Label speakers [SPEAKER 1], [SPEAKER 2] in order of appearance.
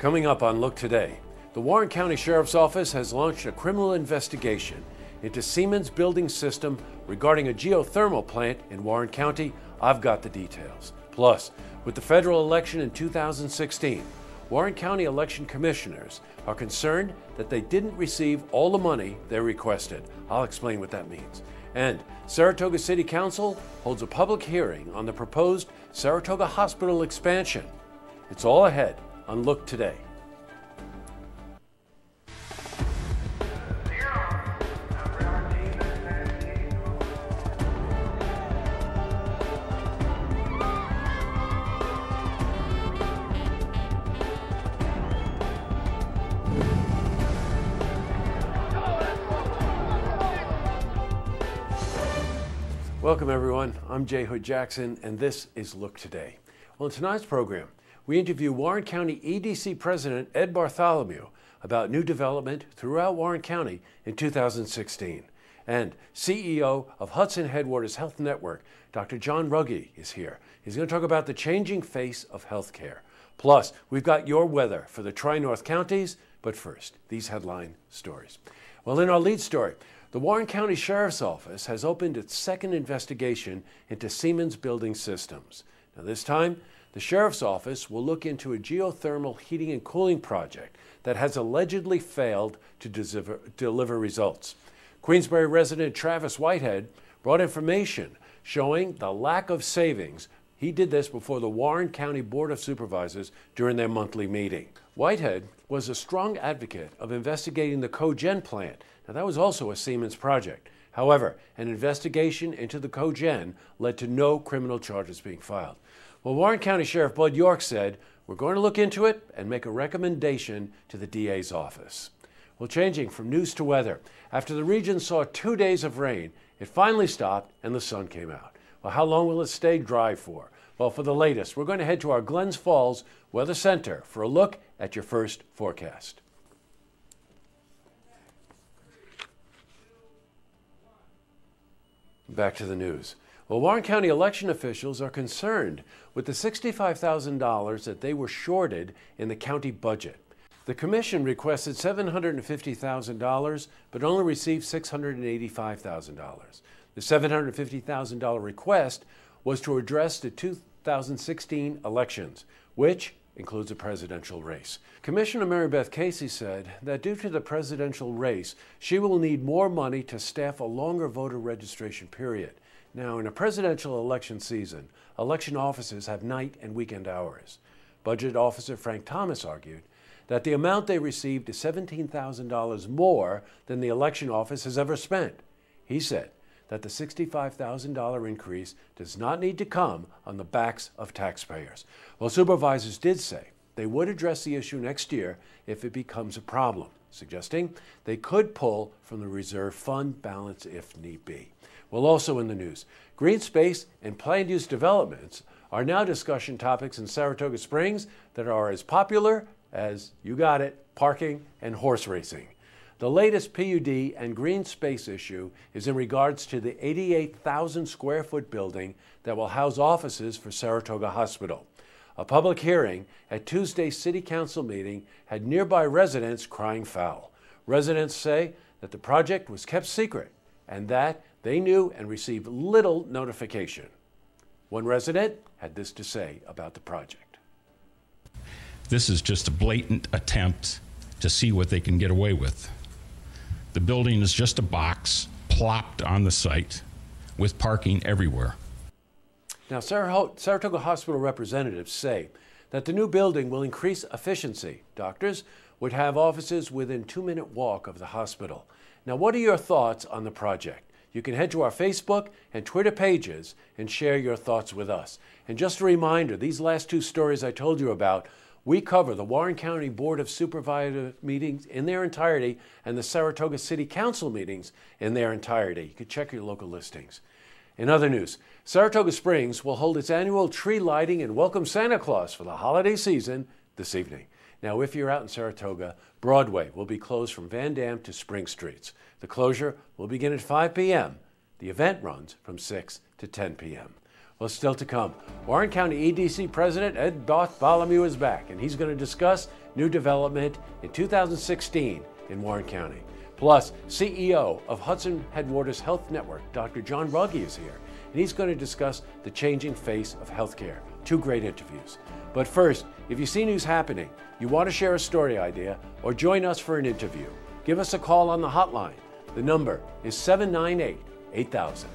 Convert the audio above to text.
[SPEAKER 1] Coming up on Look Today, the Warren County Sheriff's Office has launched a criminal investigation into Siemens Building System regarding a geothermal plant in Warren County. I've got the details. Plus, with the federal election in 2016, Warren County election commissioners are concerned that they didn't receive all the money they requested. I'll explain what that means. And Saratoga City Council holds a public hearing on the proposed Saratoga Hospital expansion. It's all ahead on Look Today. Welcome, everyone. I'm Jay Hood Jackson, and this is Look Today. Well, in tonight's program, we interview Warren County EDC President Ed Bartholomew about new development throughout Warren County in 2016. And CEO of Hudson Headwaters Health Network, Dr. John Rugge, is here. He's going to talk about the changing face of healthcare. Plus, we've got your weather for the Tri North counties. But first, these headline stories. Well, in our lead story, the Warren County Sheriff's Office has opened its second investigation into Siemens Building Systems. Now, this time, the Sheriff's Office will look into a geothermal heating and cooling project that has allegedly failed to deliver, deliver results. Queensbury resident Travis Whitehead brought information showing the lack of savings. He did this before the Warren County Board of Supervisors during their monthly meeting. Whitehead was a strong advocate of investigating the cogen plant now, that was also a Siemens project. However, an investigation into the cogen led to no criminal charges being filed. Well, Warren County Sheriff Bud York said, We're going to look into it and make a recommendation to the DA's office. Well, changing from news to weather, after the region saw two days of rain, it finally stopped and the sun came out. Well, how long will it stay dry for? Well, for the latest, we're going to head to our Glens Falls Weather Center for a look at your first forecast. Back to the news. Well, Warren County election officials are concerned with the $65,000 that they were shorted in the county budget. The commission requested $750,000 but only received $685,000. The $750,000 request was to address the 2016 elections, which includes a presidential race. Commissioner Mary Beth Casey said that due to the presidential race, she will need more money to staff a longer voter registration period. Now, in a presidential election season, election offices have night and weekend hours. Budget Officer Frank Thomas argued that the amount they received is $17,000 more than the election office has ever spent. He said that the $65,000 increase does not need to come on the backs of taxpayers. Well, supervisors did say they would address the issue next year if it becomes a problem, suggesting they could pull from the reserve fund balance if need be. Well, also in the news, green space and planned use developments are now discussion topics in Saratoga Springs that are as popular as, you got it, parking and horse racing. The latest PUD and green space issue is in regards to the 88,000 square foot building that will house offices for Saratoga Hospital. A public hearing at Tuesday's City Council meeting had nearby residents crying foul. Residents say that the project was kept secret and that they knew and received little notification. One resident had this to say about the project.
[SPEAKER 2] This is just a blatant attempt to see what they can get away with. The building is just a box plopped on the site with parking everywhere.
[SPEAKER 1] Now, Saratoga Hospital representatives say that the new building will increase efficiency. Doctors would have offices within two minute walk of the hospital. Now, what are your thoughts on the project? You can head to our Facebook and Twitter pages and share your thoughts with us. And just a reminder these last two stories I told you about we cover the Warren County Board of Supervisor meetings in their entirety and the Saratoga City Council meetings in their entirety. You can check your local listings. In other news, Saratoga Springs will hold its annual tree lighting and welcome Santa Claus for the holiday season this evening. Now, if you're out in Saratoga, Broadway will be closed from Van Dam to Spring Streets. The closure will begin at 5 p.m. The event runs from 6 to 10 p.m. Well, still to come. Warren County EDC President Ed Bartholomew is back, and he's going to discuss new development in 2016 in Warren County. Plus, CEO of Hudson Headwaters Health Network, Dr. John Rugge, is here, and he's going to discuss the changing face of healthcare. Two great interviews. But first, if you see news happening, you want to share a story idea, or join us for an interview, give us a call on the hotline. The number is 798 8000.